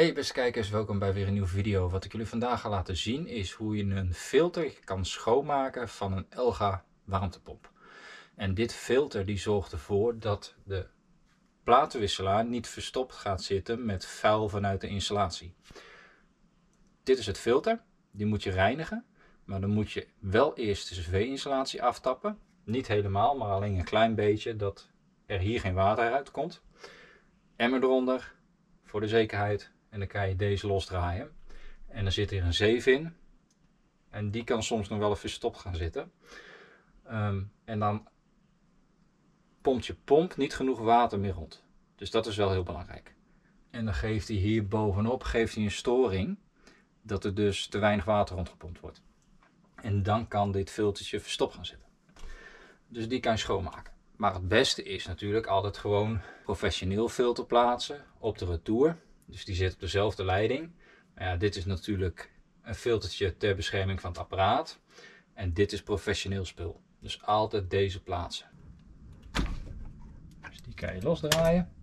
Hey beste kijkers, welkom bij weer een nieuwe video. Wat ik jullie vandaag ga laten zien is hoe je een filter kan schoonmaken van een Elga warmtepomp. En dit filter die zorgt ervoor dat de platenwisselaar niet verstopt gaat zitten met vuil vanuit de installatie. Dit is het filter, die moet je reinigen. Maar dan moet je wel eerst de cv-installatie aftappen. Niet helemaal, maar alleen een klein beetje, dat er hier geen water uit komt. Emmer eronder, voor de zekerheid. En dan kan je deze losdraaien. En dan zit hier een zeef in. En die kan soms nog wel even verstopt gaan zitten. Ehm, en dan pompt je pomp niet genoeg water meer rond. Dus dat is wel heel belangrijk. En dan geeft hij hier bovenop geeft hij een storing. Dat er dus te weinig water rondgepompt wordt. En dan kan dit filtertje verstopt gaan zitten. Dus die kan je schoonmaken. Maar het beste is natuurlijk altijd gewoon professioneel filter plaatsen op de retour. Dus die zit op dezelfde leiding. Ja, dit is natuurlijk een filtertje ter bescherming van het apparaat. En dit is professioneel spul. Dus altijd deze plaatsen. Dus die kan je losdraaien.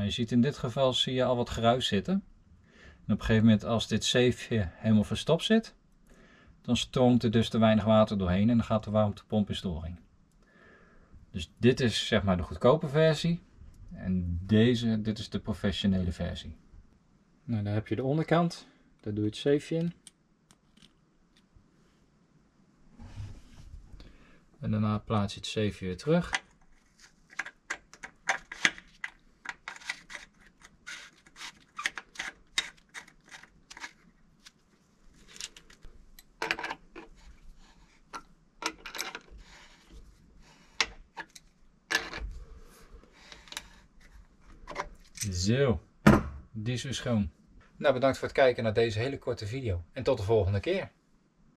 Nou, je ziet in dit geval zie je al wat geruis zitten. En op een gegeven moment als dit zeefje helemaal verstopt zit, dan stroomt er dus te weinig water doorheen en dan gaat de warmtepomp in storing. Dus dit is zeg maar de goedkope versie en deze, dit is de professionele versie. Nou, dan heb je de onderkant, daar doe je het zeefje in. En daarna plaats je het zeefje weer terug. Zo, die is weer schoon. Nou, bedankt voor het kijken naar deze hele korte video en tot de volgende keer.